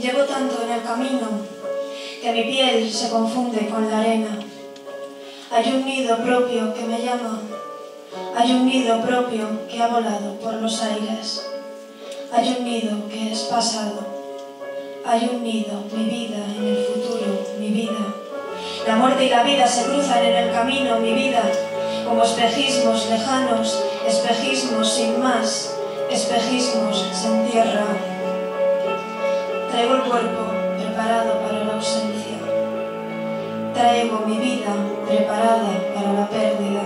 Llevo tanto en el camino que mi piel se confunde con la arena. Hay un nido propio que me llama, hay un nido propio que ha volado por los aires, hay un nido que es pasado, hay un nido, mi vida, en el futuro, mi vida. La muerte y la vida se cruzan en el camino, mi vida, como espejismos lejanos, espejismos sin más, espejismos sin tierra. Preparado para la ausencia. Traigo mi vida preparada para la pérdida.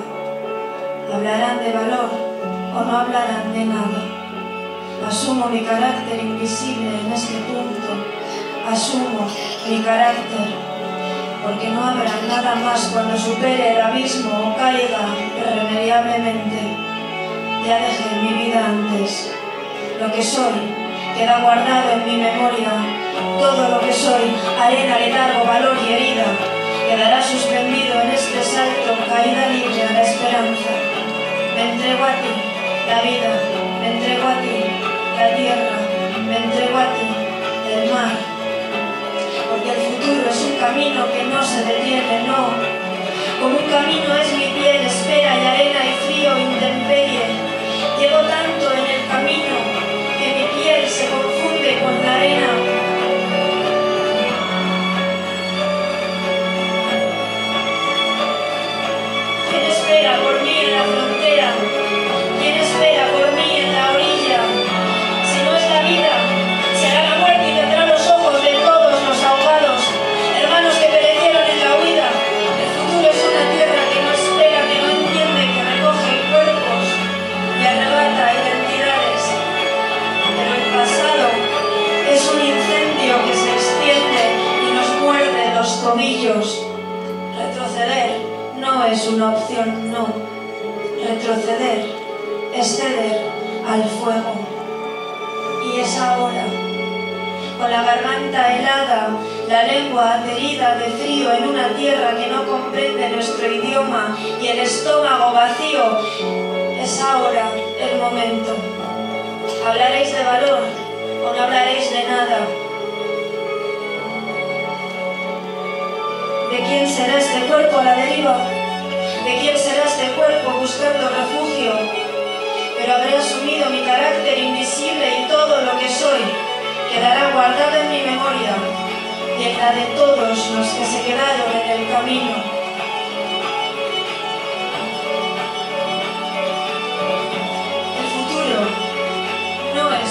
Hablarán de valor o no hablarán de nada. Asumo mi carácter invisible en este punto. Asumo mi carácter porque no habrá nada más cuando supere el abismo o caiga irremediablemente. Ya dejé mi vida antes. Lo que soy queda guardado en mi memoria. Todo lo que soy, arena, letargo, valor y herida, quedará suspendido en este salto, caída libre a la esperanza. Me entrego a ti, la vida, me entrego a ti, la tierra, me entrego a ti, el mar. Porque el futuro es un camino que no se detiene, no. Como un camino es mi piel, espera y arena y frío, intemperie. Llevo tanto en Retroceder no es una opción, no. Retroceder es ceder al fuego. Y es ahora, con la garganta helada, la lengua aterida de frío en una tierra que no comprende nuestro idioma y el estómago vacío, es ahora el momento. Hablaréis de valor o no hablaréis de nada. ¿De quién será este cuerpo a la deriva? ¿De quién será este cuerpo buscando refugio? Pero habré asumido mi carácter invisible y todo lo que soy quedará guardado en mi memoria y en la de todos los que se quedaron en el camino.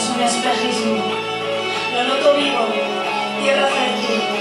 un espejismo. Lo noto vivo, tierra fértil,